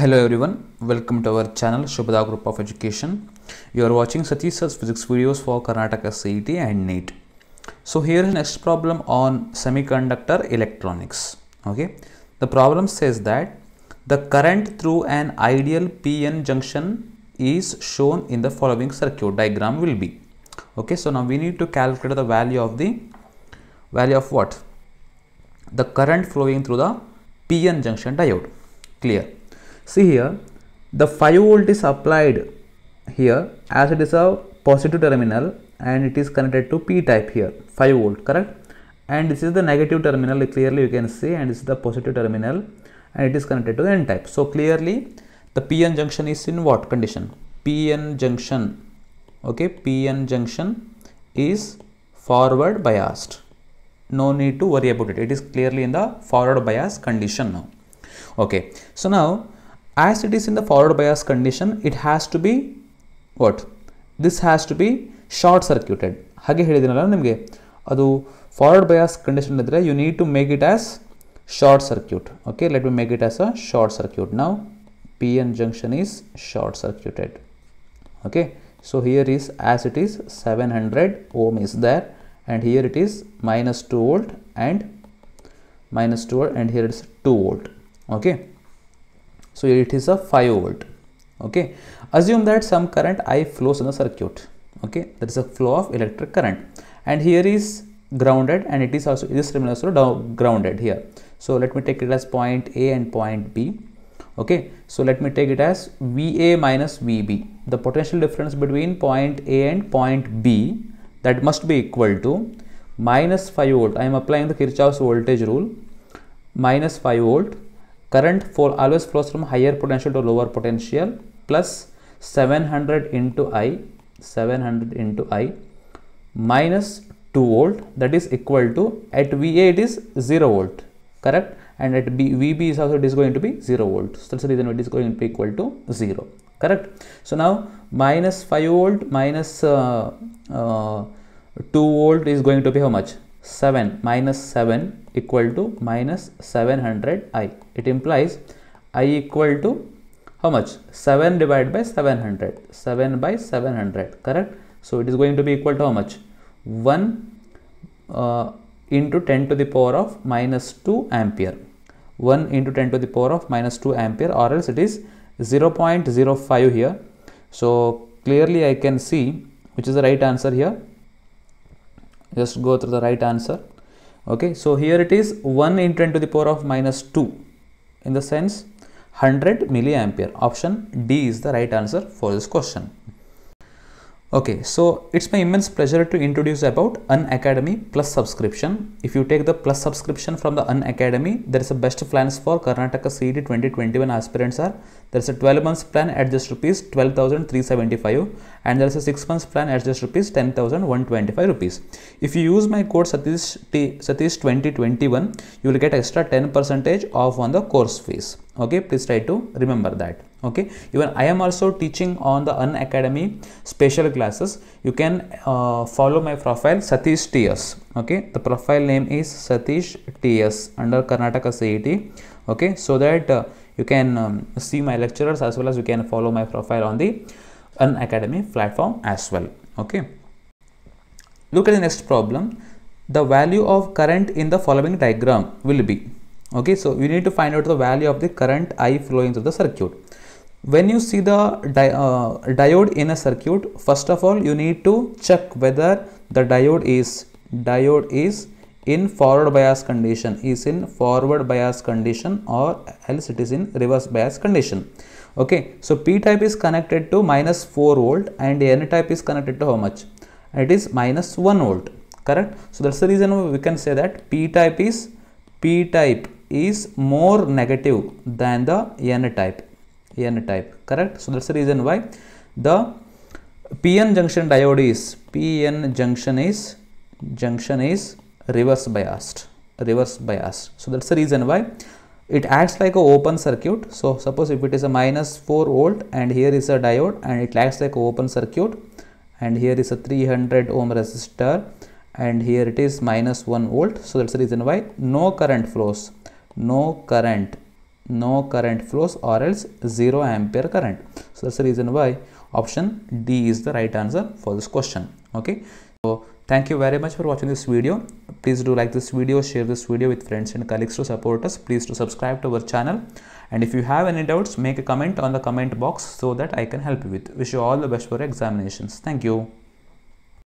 Hello everyone, welcome to our channel Shubhada Group of Education. You are watching Satish Sir's physics videos for Karnataka CET and NEET. So here is next problem on semiconductor electronics. Okay, the problem says that the current through an ideal PN junction is shown in the following circuit diagram will be. Okay, so now we need to calculate the value of the value of what? The current flowing through the PN junction diode. Clear see here the 5 volt is applied here as it is a positive terminal and it is connected to p type here 5 volt correct? And this is the negative terminal clearly you can see and this is the positive terminal and it is connected to n type. So clearly the pn junction is in what condition? Pn junction okay? Pn junction is forward biased. No need to worry about it. It is clearly in the forward bias condition now okay? So now as it is in the forward bias condition it has to be what this has to be short circuited ಹಾಗೆ ಹೇಳಿದ್ದೀನಲ್ಲ ನಿಮಗೆ ಅದು forward bias condition ಇದ್ದರೆ you need to make it as short circuit okay let me make it as a short circuit ನಾವು P N junction is short circuited okay so here is as it is 700 ohm is there and here it is minus 2 volt and minus 2 volt and here it is 2 volt okay so it is a 5 volt. Okay. Assume that some current i flows in the circuit. Okay. There is a flow of electric current. And here is grounded and it is also this terminal also grounded here. So let me take it as point a and point b. Okay. So let me take it as va minus vb the potential difference between point a and point b that must be equal to minus 5 volt. I am applying the kirchhoff's voltage rule. Minus 5 volt current for always flows from higher potential to lower potential plus 700 into i 700 into i minus 2 volt that is equal to at va it is 0 volt correct? And at B, vb is also it is going to be 0 volt. So that's the reason it is going to be equal to 0 correct? So now minus 5 volt minus uh, uh, 2 volt is going to be how much 7 minus 7 equal to minus 700 i. It implies i equal to how much? 7 divided by 700 7 by 700 correct? So it is going to be equal to how much? 1 uh, into 10 to the power of minus 2 ampere. 1 into 10 to the power of minus 2 ampere or else it is 0.05 here. So clearly i can see which is the right answer here just go through the right answer. Okay so here it is 1 into 10 to the power of minus 2 in the sense 100 milliampere. Option d is the right answer for this question okay so it's my immense pleasure to introduce about un academy plus subscription. If you take the plus subscription from the Unacademy there is a best plans for karnataka cet 2021 aspirants are there is a 12 months plan at just rupees 12375 and there is a 6 months plan at just rupees 10125 rupees. If you use my code satish t satish 2021 you will get extra 10 percentage off on the course fees. Okay please try to remember that okay? Even i am also teaching on the unacademy special classes. You can uh, follow my profile satish ts okay? The profile name is satish ts under karnataka cet okay? So that uh, you can um, see my lecturers as well as you can follow my profile on the unacademy platform as well. Okay? Look at the next problem. The value of current in the following diagram will be. Okay? So you need to find out the value of the current i flowing through the circuit when you see the di uh, diode in a circuit first of all you need to check whether the diode is diode is in forward bias condition is in forward bias condition or else it is in reverse bias condition. Okay so p type is connected to minus 4 volt and n type is connected to how much? It is minus 1 volt correct? So that's the reason we can say that p type is p type is more negative than the n type n type correct? So that's the reason why the pn junction diode is pn junction is junction is reverse biased reverse biased. So that's the reason why it acts like a open circuit. So suppose if it is a minus 4 volt and here is a diode and it acts like a open circuit and here is a 300 ohm resistor and here it is minus 1 volt. So that's the reason why no current flows no current no current flows or else 0 ampere current. So that's the reason why option D is the right answer for this question. Okay. So thank you very much for watching this video. Please do like this video, share this video with friends and colleagues to support us. Please do subscribe to our channel. And if you have any doubts, make a comment on the comment box so that I can help you with. Wish you all the best for examinations. Thank you.